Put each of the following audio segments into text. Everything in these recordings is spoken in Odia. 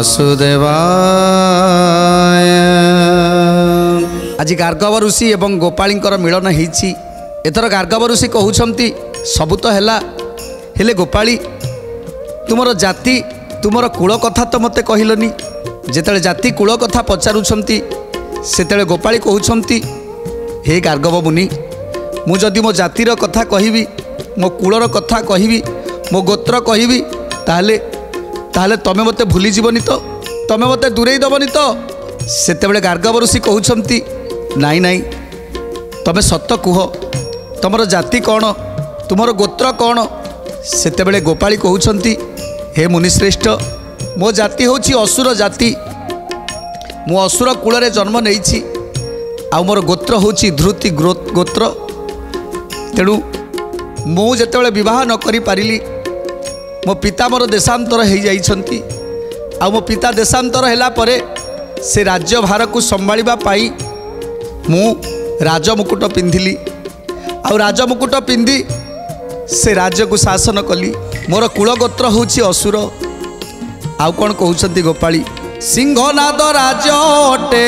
ବାସୁଦେବାୟ ଆଜି ଗାର୍ଗବ ଋଷି ଏବଂ ଗୋପାଳୀଙ୍କର ମିଳନ ହେଇଛି। ଏଥର ଗାର୍ଗବ ଋଷି କହୁଛନ୍ତି ସବୁ ତ ହେଲା। ହେଲେ ଗୋପାଳୀ ତୁମର ଜାତି ତୁମର କୂଳ କଥା ତ ମୋତେ କହିଲନି। ଯେତେବେଳେ ଜାତି କୂଳ କଥା ପଚାରୁଛନ୍ତି ସେତେବେଳେ ଗୋପାଳୀ କହୁଛନ୍ତି ହେ ଗାର୍ଗବ ମୁନି ମୁଁ ଯଦି ମୋ ଜାତିର କଥା କହିବି ମୋ କୂଳର କଥା କହିବି ମୋ ଗୋତ୍ର କହିବି ତାହେଲେ ତାହେଲେ ତମେ ମୋତେ ଭୁଲିଯିବନି ତ ତମେ ମୋତେ ଦୂରେଇ ଦେବନି ତ ସେତେବେଳେ ଗାର୍ଗବ ଋଷି କହୁଛନ୍ତି ନାଇଁ ନାଇଁ ତମେ ସତ କୁହ ତମର ଜାତି କ'ଣ ତୁମର ଗୋତ୍ର କ'ଣ? ସେତେବେଳେ ଗୋପାଳୀ କହୁଛନ୍ତି ହେ ମୁନିଶ୍ରେଷ୍ଠ ମୋ ଜାତି ହେଉଛି ଅସୁର ଜାତି। ମୁଁ ଅସୁର କୂଳରେ ଜନ୍ମ ନେଇଛି। ଆଉ ମୋର ଗୋତ୍ର ହେଉଛି ଧୃତି ଗ୍ରୋ- ଗୋତ୍ର। ତେଣୁ ମୁଁ ଯେତେବେଳେ ବିବାହ ନ କରିପାରିଲି ମୋ ପିତା ମୋର ଦେଶାନ୍ତର ହେଇଯାଇଛନ୍ତି। ଆଉ ମୋ ପିତା ଦେଶାନ୍ତର ହେଲା ପରେ ସେ ରାଜ୍ୟଭାରକୁ ସମ୍ଭାଳିବା ପାଇଁ ମୁଁ ରାଜମୁକୁଟ ପିନ୍ଧିଲି। ଆଉ ରାଜମୁକୁଟ ପିନ୍ଧି ସେ ରାଜ୍ୟକୁ ଶାସନ କଲି। ମୋର କୂଳଗୋତ୍ର ହେଉଛି ଅସୁର। ଆଉ କ'ଣ କହୁଛନ୍ତି ଗୋପାଳୀ? ସିଂହନାଦ ରାଜ ଅଟେ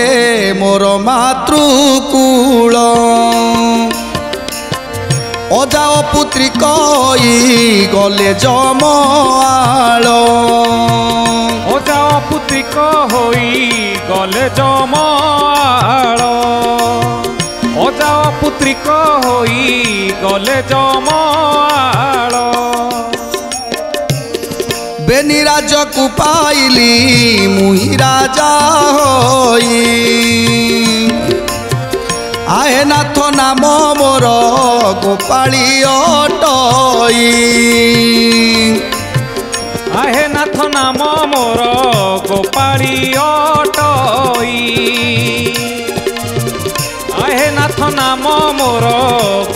ମୋର ମାତୃକୂଳ। অজাও পুত্রী কই গলে জমাল অজাও পুত্রী কই গলে জমাল অজাও পুত্রী কই গলে জমাল বেনি রাজকু পাইলি মুহি রাজা হই ଆଏ ନାଥ ନାମ ମୋର ଗୋପାଳୀ ଅଟଇ ଆହେ ନାଥ ନାମ ମୋର ଗୋପାଳୀ ଅଟଇ ଆହେ ନାଥ ନାମ ମୋର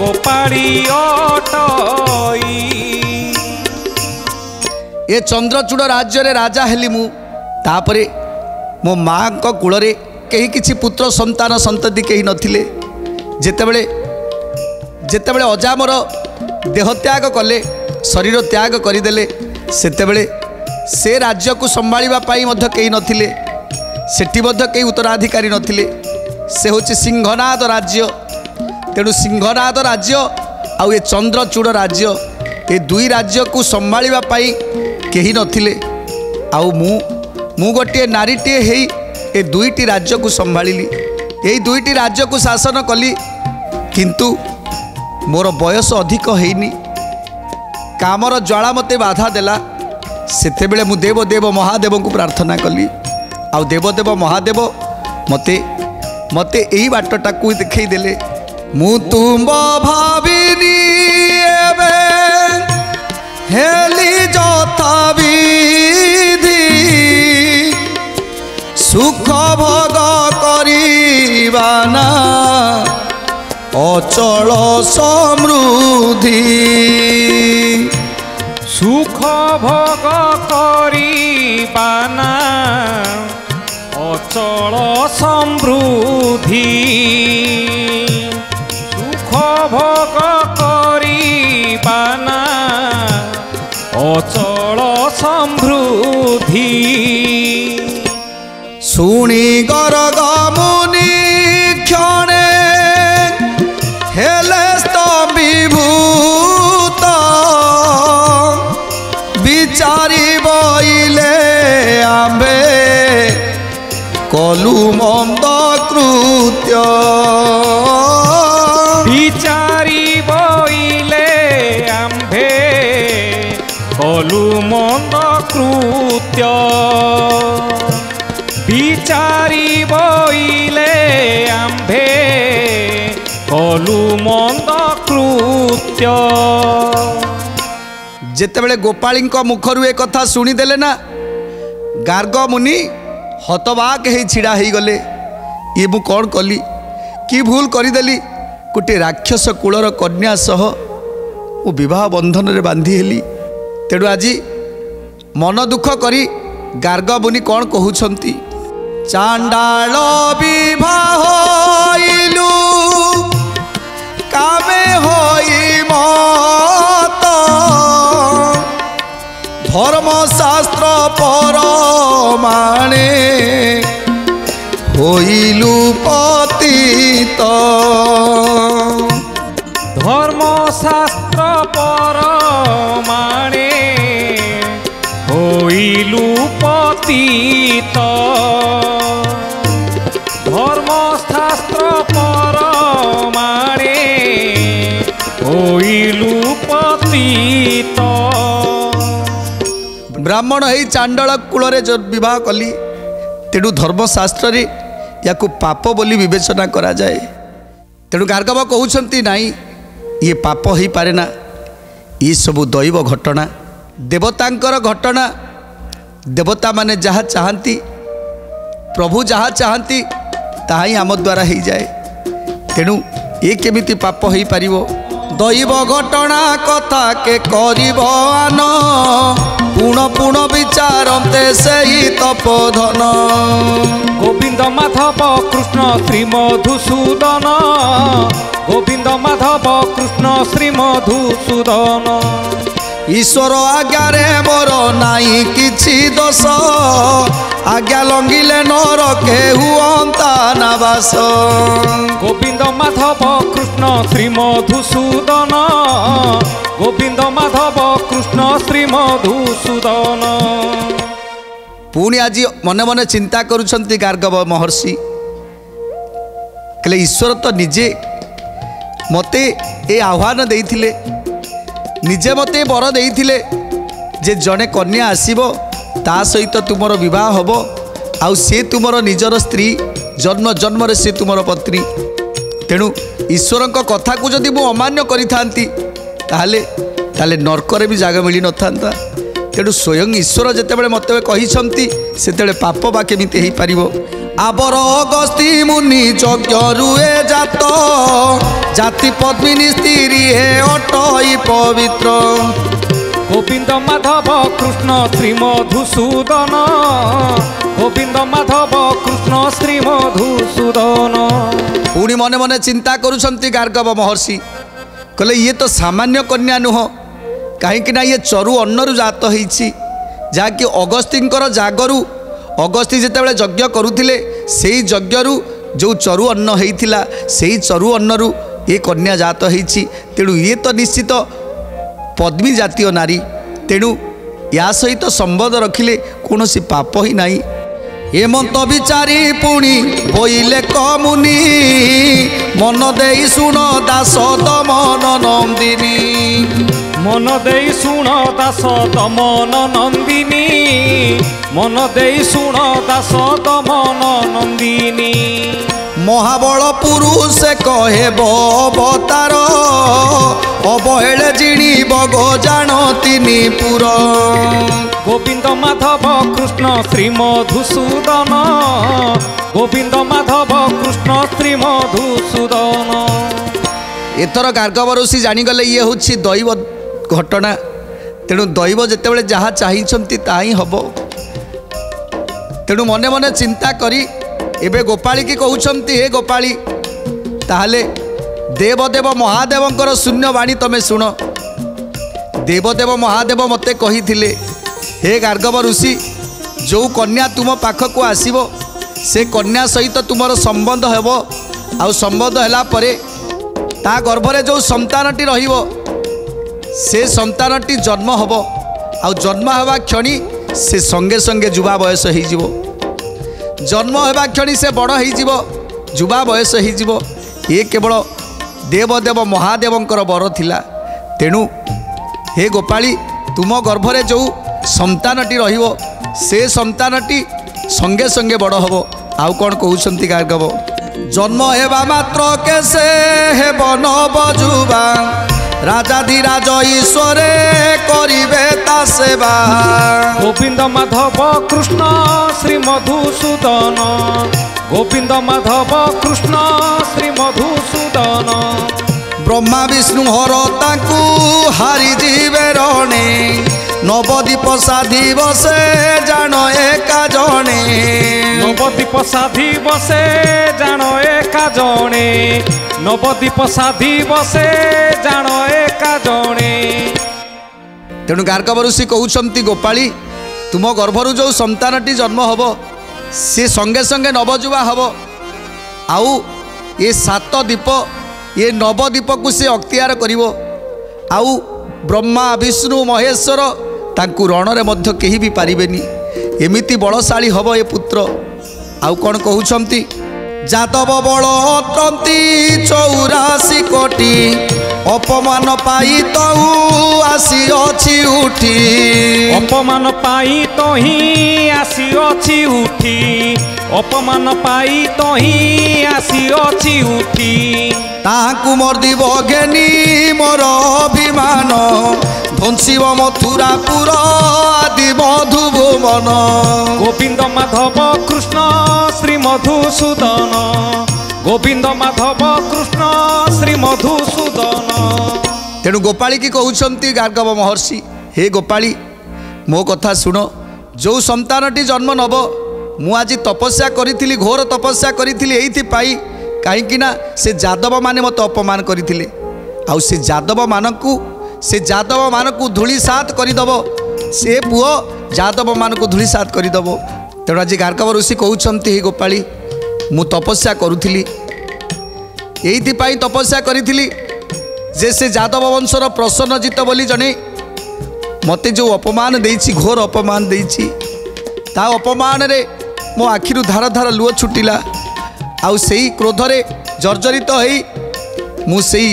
ଗୋପାଳୀ ଅଟଇ ଏ ଚନ୍ଦ୍ରଚୂଡ଼ ରାଜ୍ୟରେ ରାଜା ହେଲି ମୁଁ ତାପରେ ମୋ ମାଆଙ୍କ କୂଳରେ କେହି କିଛି ପୁତ୍ର ସନ୍ତାନ ସନ୍ତତି କେହି ନଥିଲେ ଯେତେବେଳେ ଯେତେବେଳେ ଅଜା ମୋର ଦେହ ତ୍ୟାଗ କଲେ ଶରୀର ତ୍ୟାଗ କରିଦେଲେ ସେତେବେଳେ ସେ ରାଜ୍ୟକୁ ସମ୍ଭାଳିବା ପାଇଁ ମଧ୍ୟ କେହି ନଥିଲେ। ସେଠି ମଧ୍ୟ କେହି ଉତ୍ତରାଧିକାରୀ ନଥିଲେ। ସେ ହେଉଛି ସିଂହନାଦ ରାଜ୍ୟ। ତେଣୁ ସିଂହନାଦ ରାଜ୍ୟ ଆଉ ଏ ଚନ୍ଦ୍ରଚୂଡ଼ ରାଜ୍ୟ ଏ ଦୁଇ ରାଜ୍ୟକୁ ସମ୍ଭାଳିବା ପାଇଁ କେହି ନଥିଲେ। ଆଉ ମୁଁ ମୁଁ ଗୋଟିଏ ନାରୀଟିଏ ହେଇ ଏ ଦୁଇଟି ରାଜ୍ୟକୁ ସମ୍ଭାଳିଲି। ଏଇ ଦୁଇଟି ରାଜ୍ୟକୁ ଶାସନ କଲି କିନ୍ତୁ ମୋର ବୟସ ଅଧିକ ହେଇନି। କାମର ଜ୍ୱାଳା ମୋତେ ବାଧା ଦେଲା। ସେତେବେଳେ ମୁଁ ଦେବଦେବ ମହାଦେବଙ୍କୁ ପ୍ରାର୍ଥନା କଲି। ଆଉ ଦେବଦେବ ମହାଦେବ ମୋତେ ମୋତେ ଏଇ ବାଟଟାକୁ ଦେଖେଇ ଦେଲେ। ମୁଁ ତୁମ୍ବ ଭାବିନି ଜୀବାନା ଅଚଳ ସମୃଦ୍ଧି। ସୁଖ ଭୋଗ କରିବାନା ଅଚଳ ସମୃଦ୍ଧି। ସୁଖ ଭୋଗ କରିବାନା ଅଚଳ ସମୃଦ୍ଧି। ଶୁଣି ଗର বিচারি বইলে আম্ভে কলু মন্দ কৃত্য বিচারি বইলে আম্ভে কলু মন্দ কৃত্য ଯେତେବେଳେ ଗୋପାଳୀଙ୍କ ମୁଖରୁ ଏ କଥା ଶୁଣିଦେଲେ ନା ଗାର୍ଗ ମୁନି ହତବାକ ହେଇ ଛିଡ଼ା ହେଇଗଲେ ଇଏ ମୁଁ କ'ଣ କଲି? କି ଭୁଲ କରିଦେଲି? ଗୋଟିଏ ରାକ୍ଷସ କୂଳର କନ୍ୟା ସହ ମୁଁ ବିବାହ ବନ୍ଧନରେ ବାନ୍ଧି ହେଲି। ତେଣୁ ଆଜି ମନ ଦୁଃଖ କରି ଗାର୍ଗ ମୁନି କ'ଣ କହୁଛନ୍ତି? ଚାଣ୍ଡାଳ ବିବାହ ହୋଇଲୁ କାମେ ହୋଇ ମତ ଧର୍ମଶାସ୍ତ୍ର ପରମାଣେ হইলু পতিত ধর্মশাস্ত্র পরমাণে হইলু পতিত ধর্মশাস্ত্র পরমাণে হইলু পতিত ব্রাহ্মণ হই চাণ্ডাল কূলরে বিবাহ কলি তেণু ধর্মশাস্ত্রে ୟାକୁ ପାପ ବୋଲି ବିବେଚନା କରାଯାଏ ତେଣୁ ଗାର୍ଗବ କହୁଛନ୍ତି ନାହିଁ ଇଏ ପାପ ହେଇପାରେ ନା ଇଏ ସବୁ ଦୈବ ଘଟଣା ଦେବତାଙ୍କର ଘଟଣା ଦେବତାମାନେ ଯାହା ଚାହାନ୍ତି ପ୍ରଭୁ ଯାହା ଚାହାନ୍ତି ତାହା ହିଁ ଆମ ଦ୍ୱାରା ହେଇଯାଏ ତେଣୁ ଏ କେମିତି ପାପ ହେଇପାରିବ দৈব ঘটনা কথাকে করিব আন পুণ পুণ বিচারন্তে সেই তপধন গোবিন্দ মাধব কৃষ্ণ শ্রী মধুসূদন গোবিন্দ মাধব কৃষ্ণ শ্রী মধুসূদন ঈশ্বর আজ্ঞারে মোর নাই কি କିଛି ଦୋଷ ଆଜ୍ଞା ଲଙ୍ଗିଲେ ନର କେ ହୁଅନ୍ତା ନାବାସ ଗୋବିନ୍ଦ ମାଧବ କୃଷ୍ଣ ଶ୍ରୀ ମଧୁସୂଦନ ଗୋବିନ୍ଦ ମାଧବ କୃଷ୍ଣ ଶ୍ରୀ ମଧୁସୂଦନ ପୁଣି ଆଜି ମନେ ମନେ ଚିନ୍ତା କରୁଛନ୍ତି ଗାର୍ଗବ ମହର୍ଷି। କହିଲେ ଈଶ୍ୱର ତ ନିଜେ ମୋତେ ଏ ଆହ୍ୱାନ ଦେଇଥିଲେ ନିଜେ ମୋତେ ବର ଦେଇଥିଲେ ଯେ ଜଣେ କନ୍ୟା ଆସିବ ତା ସହିତ ତୁମର ବିବାହ ହେବ। ଆଉ ସେ ତୁମର ନିଜର ସ୍ତ୍ରୀ ଜନ୍ମ ଜନ୍ମରେ ସେ ତୁମର ପତ୍ନୀ। ତେଣୁ ଈଶ୍ୱରଙ୍କ କଥାକୁ ଯଦି ମୁଁ ଅମାନ୍ୟ କରିଥାନ୍ତି ତାହେଲେ ତାହେଲେ ନର୍କରେ ବି ଜାଗା ମିଳିନଥାନ୍ତା ତେଣୁ ସ୍ୱୟଂ ଈଶ୍ୱର ଯେତେବେଳେ ମୋତେ କହିଛନ୍ତି ସେତେବେଳେ ପାପ ବା କେମିତି ହେଇପାରିବ? ଆବର ଅଗସ୍ତି ମୁନି ଯଜ୍ଞରୁ ଏ ଜାତ ଜାତି ପଦ୍ମିନୀ ସ୍ତ୍ରୀ ହେ ଅଟଇ ପବିତ୍ର। ଗୋବିନ୍ଦ ମାଧବ କୃଷ୍ଣ ଶ୍ରୀ ମଧୁସୂଦନ ଗୋବିନ୍ଦ ମାଧବ କୃଷ୍ଣ ଶ୍ରୀ ମଧୁସୂଦନ ପୁଣି ମନେ ମନେ ଚିନ୍ତା କରୁଛନ୍ତି ଗାର୍ଗବ ମହର୍ଷି। କହିଲେ ଇଏ ତ ସାମାନ୍ୟ କନ୍ୟା ନୁହଁ। କାହିଁକିନା ଇଏ ଚରୁ ଅନ୍ନରୁ ଜାତ ହେଇଛି। ଯାହାକି ଅଗସ୍ତିଙ୍କର ଜାଗରୁ ଅଗସ୍ତି ଯେତେବେଳେ ଯଜ୍ଞ କରୁଥିଲେ ସେଇ ଯଜ୍ଞରୁ ଯେଉଁ ଚରୁ ଅନ୍ନ ହେଇଥିଲା ସେଇ ଚରୁ ଅନ୍ନରୁ ଏ କନ୍ୟା ଜାତ ହେଇଛି। ତେଣୁ ଇଏ ତ ନିଶ୍ଚିତ ପଦ୍ମୀ ଜାତୀୟ ନାରୀ। ତେଣୁ ୟା ସହିତ ସମ୍ବନ୍ଧ ରଖିଲେ କୌଣସି ପାପ ହିଁ ନାହିଁ। ହେମନ୍ତ ବିଚାରି ପୁଣି ବୋଇଲେ କମୁନି। ମନ ଦେଇ ଶୁଣ ଦାସ ତମ ନନ୍ଦିନୀ। ମନ ଦେଇ ଶୁଣ ଦାସ ତମ ନନ୍ଦିନୀ। মন দেই শুণ দাস মন নন্দিনী। মহাবল পুরুষ কহে অবতার অবহেলে বগ গজান তিনি পুর। গোবিন্দ মাধব কৃষ্ণ শ্রী মধুসূদন গোবিন্দ মাধব কৃষ্ণ শ্রী মধুসূদন এথর গার্গব ঋষি জাগলে ইয়ে হচ্ছে দৈব ঘটনা তেণু দৈব যেতবে যা চাইছেন তাই হব ତେଣୁ ମନେ ମନେ ଚିନ୍ତା କରି ଏବେ ଗୋପାଳୀକି କହୁଛନ୍ତି ହେ ଗୋପାଳୀ ତାହେଲେ ଦେବଦେବ ମହାଦେବଙ୍କର ଶୂନ୍ୟବାଣୀ ତମେ ଶୁଣ। ଦେବଦେବ ମହାଦେବ ମୋତେ କହିଥିଲେ ହେ ଗାର୍ଗବ ଋଷି ଯେଉଁ କନ୍ୟା ତୁମ ପାଖକୁ ଆସିବ ସେ କନ୍ୟା ସହିତ ତୁମର ସମ୍ବନ୍ଧ ହେବ। ଆଉ ସମ୍ବନ୍ଧ ହେଲା ପରେ ତା ଗର୍ଭରେ ଯେଉଁ ସନ୍ତାନଟି ରହିବ ସେ ସନ୍ତାନଟି ଜନ୍ମ ହେବ। ଆଉ ଜନ୍ମ ହେବା କ୍ଷଣି ସେ ସଙ୍ଗେ ସଙ୍ଗେ ଯୁବା ବୟସ ହେଇଯିବ ଜନ୍ମ ହେବା କ୍ଷଣି ସେ ବଡ଼ ହେଇଯିବ ଯୁବା ବୟସ ହେଇଯିବ ଏ କେବଳ ଦେବଦେବ ମହାଦେବଙ୍କର ବର ଥିଲା। ତେଣୁ ହେ ଗୋପାଳୀ ତୁମ ଗର୍ଭରେ ଯେଉଁ ସନ୍ତାନଟି ରହିବ ସେ ସନ୍ତାନଟି ସଙ୍ଗେ ସଙ୍ଗେ ବଡ଼ ହେବ ଆଉ କ'ଣ କହୁଛନ୍ତି ଗାର୍ଗବ? ଜନ୍ମ ହେବା ମାତ୍ର କେ ସେ ହେବ ନବଯୁବା রাজাধিরাজ ঈশ্বরে করিবে তা সেবা গোবিন্দ মাধব কৃষ্ণ শ্রী মধুসূদন গোবিন্দ মাধব কৃষ্ণ শ্রী মধুসূদন ব্রহ্মা বিষ্ণু হর তাঁকু হারি জীবে রণে ନବଦୀପ ସାଧିବ ସେ ଜାଣ ଏକା ଜଣେ নবদ্বীপ সাধি বসে জাণ একা জনে নবদ্বীপ সাধি বসে জাণ একা জনে ତେଣୁ ଗାର୍ଗବ ଋଷି କହୁଛନ୍ତି ଗୋପାଳୀ ତୁମ ଗର୍ଭରୁ ଯେଉଁ ସନ୍ତାନଟି ଜନ୍ମ ହେବ ସେ ସଙ୍ଗେ ସଙ୍ଗେ ନବଯୁବା ହେବ ଆଉ ଏ ସାତ ଦୀପ ଏ ନବଦୀପକୁ ସେ ଅକ୍ତିଆର କରିବ ଆଉ ବ୍ରହ୍ମା ବିଷ୍ଣୁ ମହେଶ୍ୱର ତାଙ୍କୁ ରଣରେ ମଧ୍ୟ କେହି ବି ପାରିବେନି। ଏମିତି ବଳଶାଳୀ ହେବ ଏ ପୁତ୍ର। ଆଉ କ'ଣ କହୁଛନ୍ତି? ଯାଦବ ବଳ ଅଟନ୍ତି ଚଉରାଶୀ କୋଟି। ଅପମାନ ପାଇ ତଉ ଆସିଅଛି ଉଠି। ଅପମାନ ପାଇ ତ ହିଁ ଆସିଅଛି ଉଠି। ଅପମାନ ପାଇ ତ ହିଁ ଆସିଅଛି ଉଠି। ତାହାକୁ ମର୍ଦିବ ଘେନି ମୋର ଅଭିମାନ। ଧ୍ୱଂସିବ ମଥୁରାପୁର ଆଦି ମଧୁଭୁବନ ଗୋବିନ୍ଦ ମାଧବ କୃଷ୍ଣ ଶ୍ରୀ ମଧୁସୂଦନ ଗୋବିନ୍ଦ ମାଧବ କୃଷ୍ଣ ଶ୍ରୀ ମଧୁସୂଦନ ତେଣୁ ଗୋପାଳୀ କି କହୁଛନ୍ତି ଗାର୍ଗବ ମହର୍ଷି ହେ ଗୋପାଳୀ ମୋ କଥା ଶୁଣ ଯେଉଁ ସନ୍ତାନଟି ଜନ୍ମ ନେବ ମୁଁ ଆଜି ତପସ୍ୟା କରିଥିଲି ଘୋର ତପସ୍ୟା କରିଥିଲି ଏଇଥିପାଇଁ କାହିଁକି ନା ସେ ଯାଦବମାନେ ମୋତେ ଅପମାନ କରିଥିଲେ ଆଉ ସେ ଯାଦବମାନଙ୍କୁ ସେ ଯାଦବମାନଙ୍କୁ ଧୂଳିସାତ କରିଦେବ ସେ ପୁଅ ଯାଦବମାନଙ୍କୁ ଧୂଳିସାତ କରିଦେବ ତେଣୁ ଆଜି ଗାର୍ଗବ ଋଷି କହୁଛନ୍ତି ହେ ଗୋପାଳୀ ମୁଁ ତପସ୍ୟା କରୁଥିଲି ଏଇଥିପାଇଁ ତପସ୍ୟା କରିଥିଲି ଯେ ସେ ଯାଦବ ବଂଶର ପ୍ରସନ୍ନଜିତ ବୋଲି ଜଣେ ମୋତେ ଯେଉଁ ଅପମାନ ଦେଇଛି ଘୋର ଅପମାନ ଦେଇଛି ତା ଅପମାନରେ ମୋ ଆଖିରୁ ଧାର ଧାର ଲୁହ ଛୁଟିଲା ଆଉ ସେଇ କ୍ରୋଧରେ ଜର୍ଜରିତ ହେଇ ମୁଁ ସେଇ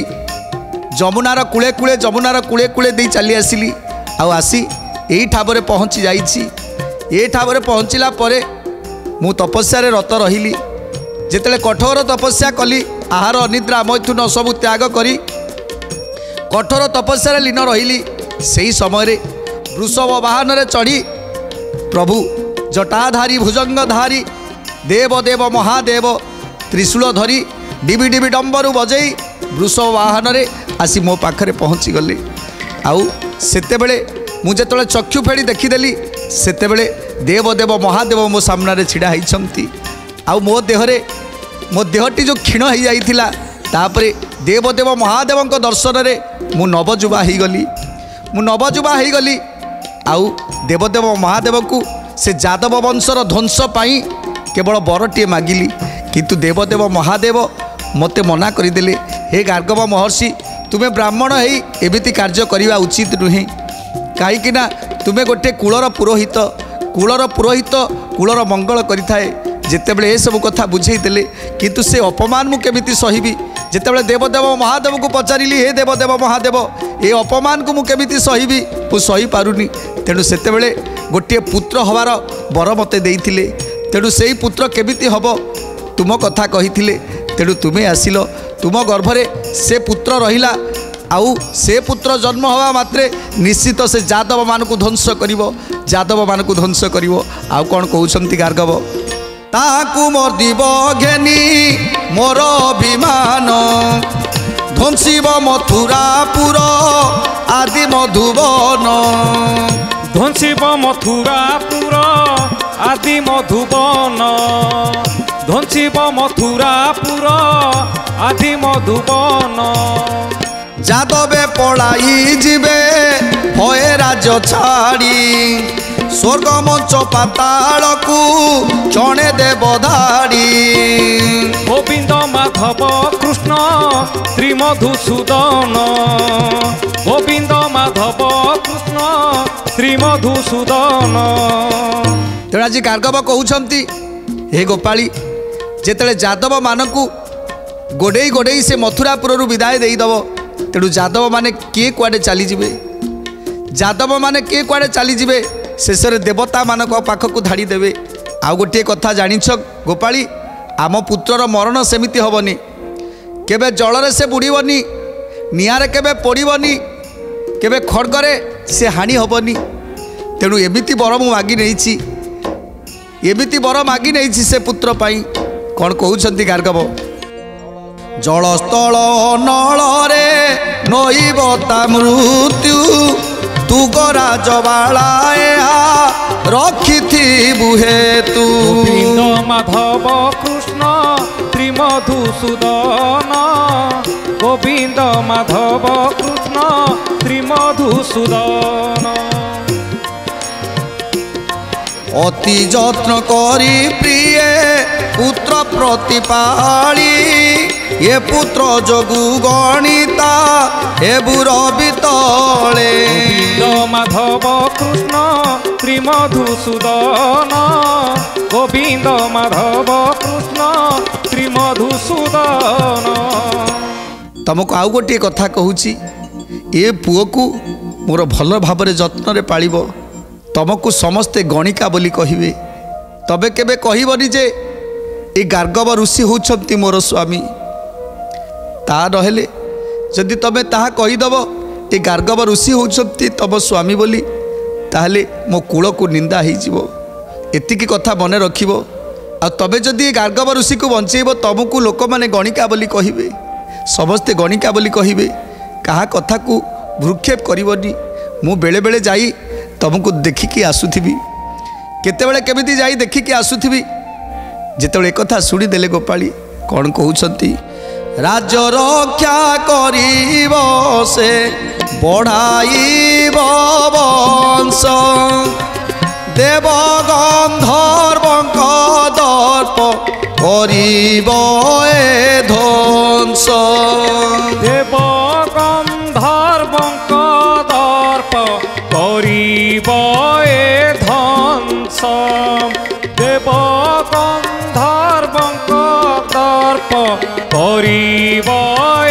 ଯମୁନାର କୂଳେ କୂଳେ ଯମୁନାର କୂଳେ କୂଳେ ଦେଇ ଚାଲି ଆସିଲି ଆଉ ଆସି ଏଇ ଠାବରେ ପହଞ୍ଚି ଯାଇଛି ଏ ଠାବରେ ପହଞ୍ଚିଲା ପରେ ମୁଁ ତପସ୍ୟାରେ ରତ ରହିଲି। ଯେତେବେଳେ କଠୋର ତପସ୍ୟା କଲି ଆହାର ଅନିଦ୍ରା ମୈଥୁନ ସବୁ ତ୍ୟାଗ କରି କଠୋର ତପସ୍ୟାରେ ଲୀନ ରହିଲି। ସେହି ସମୟରେ ବୃଷଭ ବାହନରେ ଚଢ଼ି ପ୍ରଭୁ ଜଟାଧାରୀ ଭୁଜଙ୍ଗଧାରୀ ଦେବ ଦେବ ମହାଦେବ ତ୍ରିଶୂଳ ଧରି ଡିବି ଡିବି ଡମ୍ବରୁ ବଜେଇ ବୃଷଭ ବାହନରେ ଆସି ମୋ ପାଖରେ ପହଞ୍ଚିଗଲେ। ଆଉ ସେତେବେଳେ ମୁଁ ଯେତେବେଳେ ଚକ୍ଷୁ ଫେଡ଼ି ଦେଖିଦେଲି ସେତେବେଳେ ଦେବ ଦେବ ମହାଦେବ ମୋ ସାମ୍ନାରେ ଛିଡ଼ା ହେଇଛନ୍ତି। ଆଉ ମୋ ଦେହରେ ମୋ ଦେହଟି ଯେଉଁ କ୍ଷୀଣ ହେଇଯାଇଥିଲା ତାପରେ ଦେବଦେବ ମହାଦେବଙ୍କ ଦର୍ଶନରେ ମୁଁ ନବଯୁବା ହେଇଗଲି। ମୁଁ ନବଯୁବା ହେଇଗଲି ଆଉ ଦେବଦେବ ମହାଦେବଙ୍କୁ ସେ ଯାଦବ ବଂଶର ଧ୍ୱଂସ ପାଇଁ କେବଳ ବରଟିଏ ମାଗିଲି। କିନ୍ତୁ ଦେବଦେବ ମହାଦେବ ମୋତେ ମନା କରିଦେଲେ ହେ ଗାର୍ଗବ ମହର୍ଷି ତୁମେ ବ୍ରାହ୍ମଣ ହେଇ ଏମିତି କାର୍ଯ୍ୟ କରିବା ଉଚିତ ନୁହେଁ କାହିଁକିନା ତୁମେ ଗୋଟିଏ କୂଳର ପୁରୋହିତ କୂଳର ପୁରୋହିତ କୂଳର ମଙ୍ଗଳ କରିଥାଏ। ଯେତେବେଳେ ଏସବୁ କଥା ବୁଝେଇଦେଲେ କିନ୍ତୁ ସେ ଅପମାନ ମୁଁ କେମିତି ସହିବି? ଯେତେବେଳେ ଦେବଦେବ ମହାଦେବକୁ ପଚାରିଲି ହେ ଦେବଦେବ ମହାଦେବ ଏ ଅପମାନକୁ ମୁଁ କେମିତି ସହିବି? ମୁଁ ସହିପାରୁନି। ତେଣୁ ସେତେବେଳେ ଗୋଟିଏ ପୁତ୍ର ହେବାର ବର ମୋତେ ଦେଇଥିଲେ। ତେଣୁ ସେଇ ପୁତ୍ର କେମିତି ହେବ? ତୁମ କଥା କହିଥିଲେ। ତେଣୁ ତୁମେ ଆସିଲ ତୁମ ଗର୍ଭରେ ସେ ପୁତ୍ର ରହିଲା ଆଉ ସେ ପୁତ୍ର ଜନ୍ମ ହେବା ମାତ୍ରେ ନିଶ୍ଚିତ ସେ ଯାଦବମାନଙ୍କୁ ଧ୍ୱଂସ କରିବ ଯାଦବମାନଙ୍କୁ ଧ୍ୱଂସ କରିବ ଆଉ କ'ଣ କହୁଛନ୍ତି ଗାର୍ଗବ ତାକୁ ମର୍ଦିବ ଘେନି ମୋର ଅଭିମାନ ଧ୍ୱଂସିବ ମଥୁରାପୁର ଆଦି ମଧୁବନ ଧ୍ୱଂସିବ ମଥୁରାପୁର ଆଦି ମଧୁବନ ଧ୍ୱଂସିବ ମଥୁରାପୁର ଆଦି ମଧୁବନ ଯାଦବେ ପଳାଇ ଯିବେ ଭଏ ରାଜ ଛାଡ଼ି ସ୍ୱର୍ଗ ମଞ୍ଚ ପାତାଳକୁ ଜଣେ ଦେବ ଧାଡ଼ି ଗୋବିନ୍ଦ ମାଧବ କୃଷ୍ଣ ଶ୍ରୀମଧୁସୂଦନ ଗୋବିନ୍ଦ ମାଧବ କୃଷ୍ଣ ଶ୍ରୀମଧୁସୂଦନ ତେଣୁ ଆଜି ଗାର୍ଗବ କହୁଛନ୍ତି ହେ ଗୋପାଳୀ ଯେତେବେଳେ ଯାଦବମାନଙ୍କୁ ଗୋଡ଼େଇ ଗୋଡ଼େଇ ସେ ମଥୁରାପୁରରୁ ବିଦାୟ ଦେଇଦେବ ତେଣୁ ଯାଦବମାନେ କିଏ କୁଆଡ଼େ ଚାଲିଯିବେ? ଯାଦବମାନେ କିଏ କୁଆଡ଼େ ଚାଲିଯିବେ? ଶେଷରେ ଦେବତାମାନଙ୍କ ପାଖକୁ ଧାଡ଼ି ଦେବେ। ଆଉ ଗୋଟିଏ କଥା ଜାଣିଛ ଗୋପାଳୀ? ଆମ ପୁତ୍ରର ମରଣ ସେମିତି ହେବନି। କେବେ ଜଳରେ ସେ ବୁଡ଼ିବନି ନିଆଁରେ କେବେ ପୋଡ଼ିବନି କେବେ ଖଡ଼ଗରେ ସେ ହାଣି ହେବନି। ତେଣୁ ଏମିତି ବର ମୁଁ ମାଗି ନେଇଛି। ଏମିତି ବର ମାଗି ନେଇଛି ସେ ପୁତ୍ର ପାଇଁ। କ'ଣ କହୁଛନ୍ତି ଗାର୍ଗବ? ଜଳସ୍ଥଳ ନଳରେ ନଇବ ତା ମୃତ୍ୟୁ। ତୁ ଗରାଜବାଳା ଏହା ରଖିଥିବୁ ହେତୁ। ଗୋବିନ୍ଦ ମାଧବ କୃଷ୍ଣ ଶ୍ରୀମଧୁସୂଦନ ଗୋବିନ୍ଦ ମାଧବ କୃଷ୍ଣ ଶ୍ରୀମଧୁ অতি যত্ন করি প্রিয়ে পুত্র প্রতিপালি। এ পুত্র যোগু গণিতা এ বুরবি তলে মাধব কৃষ্ণ ত্রিমধুসূদন গোবিন্দ মাধব কৃষ্ণ ত্রিমধুসূদন ତମକୁ ଆଉ ଗୋଟିଏ କଥା କହୁଛି। ଏ ପୁଅକୁ ମୋର ଭଲ ଭାବରେ ଯତ୍ନରେ ପାଳିବ। ତମକୁ ସମସ୍ତେ ଗଣିକା ବୋଲି କହିବେ ତମେ କେବେ କହିବନି ଯେ ଏ ଗାର୍ଗବ ଋଷି ହେଉଛନ୍ତି ମୋର ସ୍ୱାମୀ। ତାହା ନହେଲେ ଯଦି ତମେ ତାହା କହିଦେବ ଏ ଗାର୍ଗବ ଋଷି ହେଉଛନ୍ତି ତମ ସ୍ୱାମୀ ବୋଲି ତାହେଲେ ମୋ କୂଳକୁ ନିନ୍ଦା ହେଇଯିବ। ଏତିକି କଥା ମନେ ରଖିବ। ଆଉ ତମେ ଯଦି ଏ ଗାର୍ଗବ ଋଷିକୁ ବଞ୍ଚେଇବ ତମକୁ ଲୋକମାନେ ଗଣିକା ବୋଲି କହିବେ। ସମସ୍ତେ ଗଣିକା ବୋଲି କହିବେ। କାହା କଥାକୁ ଭୃକ୍ଷେପ କରିବନି। ମୁଁ ବେଳେବେଳେ ଯାଇ ତମକୁ ଦେଖିକି ଆସୁଥିବି। କେତେବେଳେ କେମିତି ଯାଇ ଦେଖିକି ଆସୁଥିବି? ଯେତେବେଳେ ଏକଥା ଶୁଣିଦେଲେ ଗୋପାଳୀ କ'ଣ କହୁଛନ୍ତି? ରାଜ ରକ୍ଷା କରିବ ସେ ବଢ଼ାଇବ ବଂଶ। ଦେବ ଗନ୍ଧର୍ବଙ୍କ ଦର୍ପ କରିବ ଏ ଧ୍ୱଂସ। জীব এ ধ্বংস দেব গন্ধর্বঙ্ক তর্প করিব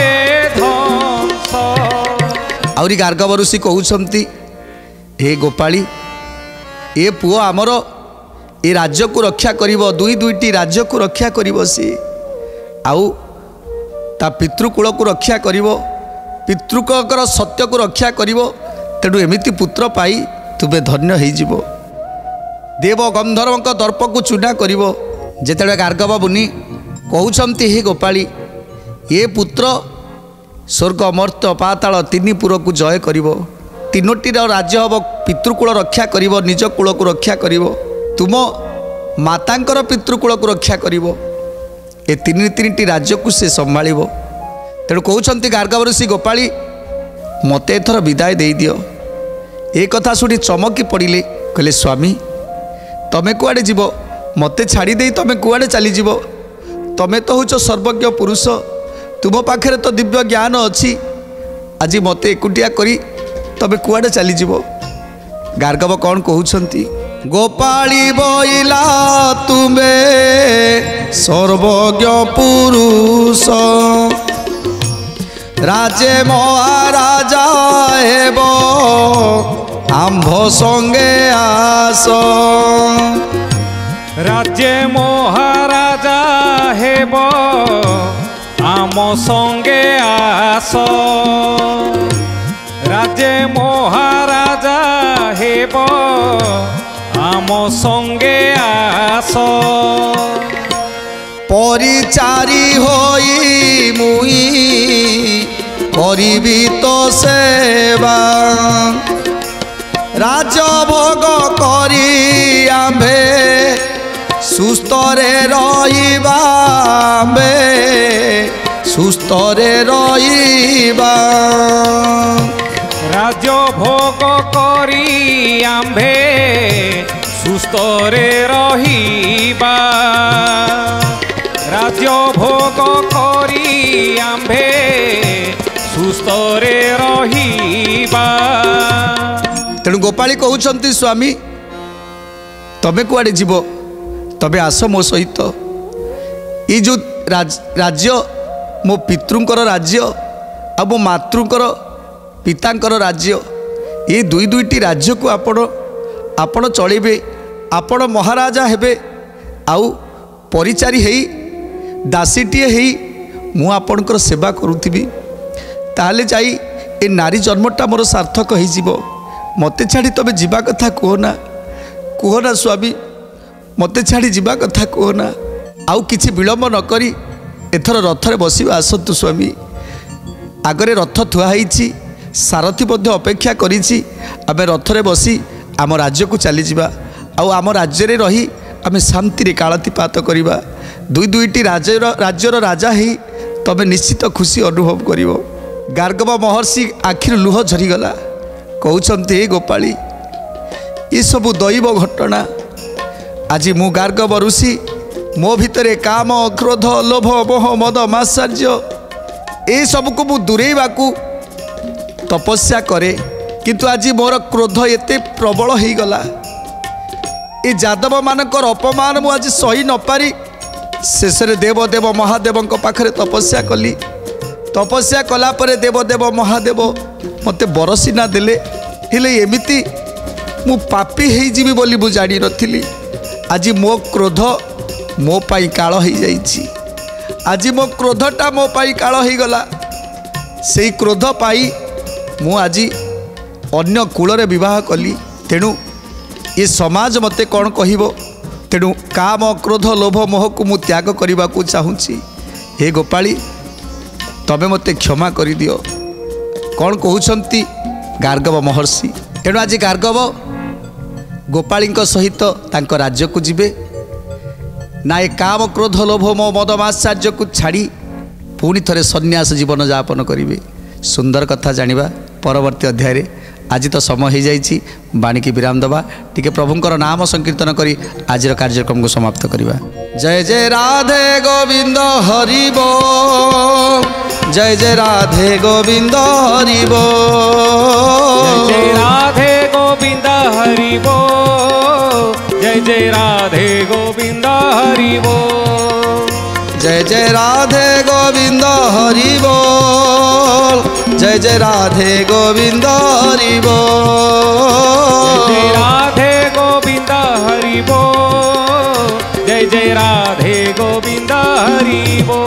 এ ধ্বংস আউরি গার্গব ঋষি কৌছন্তি হে গোপাড়ি এ পুয় আমার এ রাজ্যকু রক্ষা করিব দুই দুইটি রাজ্যকু রক্ষা করিব সি আউ তা পিতৃকূলকু রক্ষা করিব পিতৃকর সত্যকু রক্ষা করিব তেণু এমিতি পুত্র পাই ତୁମେ ଧନ୍ୟ ହେଇଯିବ। ଦେବ ଗନ୍ଧର୍ବଙ୍କ ଦର୍ପକୁ ଚୁନା କରିବ। ଯେତେବେଳେ ଗାର୍ଗବ ମୁନି କହୁଛନ୍ତି ହେ ଗୋପାଳୀ ଏ ପୁତ୍ର ସ୍ୱର୍ଗ ମର୍ତ୍ତ ପାତାଳ ତିନି ପୁରକୁ ଜୟ କରିବ। ତିନୋଟିର ରାଜ୍ୟ ହେବ ପିତୃକୂଳ ରକ୍ଷା କରିବ ନିଜ କୂଳକୁ ରକ୍ଷା କରିବ। ତୁମ ମାତାଙ୍କର ପିତୃକୂଳକୁ ରକ୍ଷା କରିବ। ଏ ତିନି ତିନିଟି ରାଜ୍ୟକୁ ସେ ସମ୍ଭାଳିବ। ତେଣୁ କହୁଛନ୍ତି ଗାର୍ଗବ ଋଷି ଗୋପାଳୀ ମୋତେ ଏଥର ବିଦାୟ ଦେଇଦିଅ। ଏ କଥା ଶୁଣି ଚମକି ପଡ଼ିଲେ କହିଲେ ସ୍ୱାମୀ ତମେ କୁଆଡ଼େ ଯିବ? ମୋତେ ଛାଡ଼ି ଦେଇ ତମେ କୁଆଡ଼େ ଚାଲିଯିବ? ତମେ ତ ହେଉଛ ସର୍ବଜ୍ଞ ପୁରୁଷ ତୁମ ପାଖରେ ତ ଦିବ୍ୟ ଜ୍ଞାନ ଅଛି। ଆଜି ମୋତେ ଏକୁଟିଆ କରି ତମେ କୁଆଡ଼େ ଚାଲିଯିବ? ଗାର୍ଗବ କ'ଣ କହୁଛନ୍ତି? ଗୋପାଳୀ ବଇଲା ତୁମେ ସର୍ବଜ୍ଞ ପୁରୁଷ। ରାଜେ ମହାରାଜା ହେବ আম্ভ সঙ্গে আস। রাজ্যে মহারাজা হেব আম সঙ্গে আস। রাজ্যে মহারাজা হেব আম সঙ্গে আস। পরিচারি হই মুই করিবি তো সেবা। ସୁସ୍ଥରେ ରହିବା ଆମ୍ଭେ ସୁସ୍ଥରେ ରହିବା রাজ্য ভোগ করি আম্ভে সুস্থরে রহিবা রাজ্য ভোগ করি আম্ভে সুস্থরে রহিবা ତେଣୁ ଗୋପାଳୀ କହୁଛନ୍ତି ସ୍ୱାମୀ ତମେ କୁଆଡ଼େ ଯିବ ତମେ ଆସ ମୋ ସହିତ ଏଇ ଯେଉଁ ରାଜ- ରାଜ୍ୟ ମୋ ପିତୃଙ୍କର ରାଜ୍ୟ ଆଉ ମୋ ମାତୃଙ୍କର ପିତାଙ୍କର ରାଜ୍ୟ ଏ ଦୁଇ ଦୁଇଟି ରାଜ୍ୟକୁ ଆପଣ ଆପଣ ଚଳେଇବେ ଆପଣ ମହାରାଜା ହେବେ ଆଉ ପରିଚାରୀ ହେଇ ଦାସୀଟିଏ ହେଇ ମୁଁ ଆପଣଙ୍କର ସେବା କରୁଥିବି। ତାହେଲେ ଯାଇ ଏ ନାରୀ ଜନ୍ମଟା ମୋର ସାର୍ଥକ ହେଇଯିବ। ମୋତେ ଛାଡ଼ି ତମେ ଯିବା କଥା କୁହନା। କୁହନା ସ୍ୱାମୀ ମୋତେ ଛାଡ଼ି ଯିବା କଥା କୁହନା। ଆଉ କିଛି ବିଳମ୍ବ ନ କରି ଏଥର ରଥରେ ବସିବା ଆସନ୍ତୁ ସ୍ୱାମୀ। ଆଗରେ ରଥ ଥୁଆ ହେଇଛି ସାରଥୀ ମଧ୍ୟ ଅପେକ୍ଷା କରିଛି ଆମେ ରଥରେ ବସି ଆମ ରାଜ୍ୟକୁ ଚାଲିଯିବା। ଆଉ ଆମ ରାଜ୍ୟରେ ରହି ଆମେ ଶାନ୍ତିରେ କାଳତିପାତ କରିବା। ଦୁଇ ଦୁଇଟି ରାଜ୍ୟର ରାଜ୍ୟର ରାଜା ହେଇ ତମେ ନିଶ୍ଚିତ ଖୁସି ଅନୁଭବ କରିବ। ଗାର୍ଗବ ମହର୍ଷି ଆଖିରୁ ଲୁହ ଝରିଗଲା। କହୁଛନ୍ତି ଗୋପାଳୀ ଏସବୁ ଦୈବ ଘଟଣା ଆଜି ମୁଁ ଗାର୍ଗବ ଋଷି ମୋ ଭିତରେ କାମ କ୍ରୋଧ ଲୋଭ ମୋହ ମଦ ମାତ୍ସାର୍ଯ୍ୟ ଏସବୁକୁ ମୁଁ ଦୂରେଇବାକୁ ତପସ୍ୟା କରେ କିନ୍ତୁ ଆଜି ମୋର କ୍ରୋଧ ଏତେ ପ୍ରବଳ ହେଇଗଲା। ଏ ଯାଦବମାନଙ୍କର ଅପମାନ ମୁଁ ଆଜି ସହି ନପାରି ଶେଷରେ ଦେବଦେବ ମହାଦେବଙ୍କ ପାଖରେ ତପସ୍ୟା କଲି। ତପସ୍ୟା କଲା ପରେ ଦେବଦେବ ମହାଦେବ ମୋତେ ବରସିନା ଦେଲେ। ହେଲେ ଏମିତି ମୁଁ ପାପୀ ହେଇଯିବି ବୋଲି ମୁଁ ଜାଣିନଥିଲି। ଆଜି ମୋ କ୍ରୋଧ ମୋ ପାଇଁ କାଳ ହେଇଯାଇଛି ଆଜି ମୋ କ୍ରୋଧଟା ମୋ ପାଇଁ କାଳ ହେଇଗଲା ସେଇ କ୍ରୋଧ ପାଇଁ ମୁଁ ଆଜି ଅନ୍ୟ କୂଳରେ ବିବାହ କଲି ତେଣୁ ଏ ସମାଜ ମୋତେ କ'ଣ କହିବ ତେଣୁ କାମ କ୍ରୋଧ ଲୋଭ ମୋହକୁ ମୁଁ ତ୍ୟାଗ କରିବାକୁ ଚାହୁଁଛି ହେ ଗୋପାଳୀ ତମେ ମୋତେ କ୍ଷମା କରିଦିଅ କ'ଣ କହୁଛନ୍ତି ଗାର୍ଗବ ମହର୍ଷି ତେଣୁ ଆଜି ଗାର୍ଗବ ଗୋପାଳୀଙ୍କ ସହିତ ତାଙ୍କ ରାଜ୍ୟକୁ ଯିବେ। ନା ଏ କାମ କ୍ରୋଧ ଲୋଭ ମୋ ମଦମାଶ୍ଚର୍ଯ୍ୟକୁ ଛାଡ଼ି ପୁଣି ଥରେ ସନ୍ନ୍ୟାସ ଜୀବନଯାପନ କରିବେ। ସୁନ୍ଦର କଥା ଜାଣିବା ପରବର୍ତ୍ତୀ ଅଧ୍ୟାୟରେ। ଆଜି ତ ସମୟ ହୋଇଯାଇଛି ବାଣୀକି ବିରାମ ଦେବା। ଟିକେ ପ୍ରଭୁଙ୍କର ନାମ ସଂକୀର୍ତ୍ତନ କରି ଆଜିର କାର୍ଯ୍ୟକ୍ରମକୁ ସମାପ୍ତ କରିବା। ଜୟ ଜୟ ରାଧେ ଗୋବିନ୍ଦ ହରିବ। ଜୟ ଜୟ ରାଧେ ଗୋବିନ୍ଦ ହରିବ। ଜୟ ରାଧେ गोविंद हरि बो जय जय राधे गोविंद हरि बो जय जय राधे गोविंद हरि बोल जय जय राधे गोविंद हरि बोल जय राधे गोविंद हरि बो जय जय राधे गोविंद हरि बो